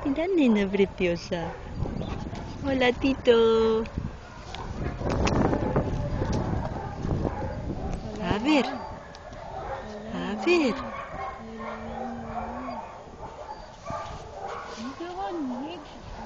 Tingnan nina, Preciosa. Hola, Tito. A ver. A ver. Qué bonito.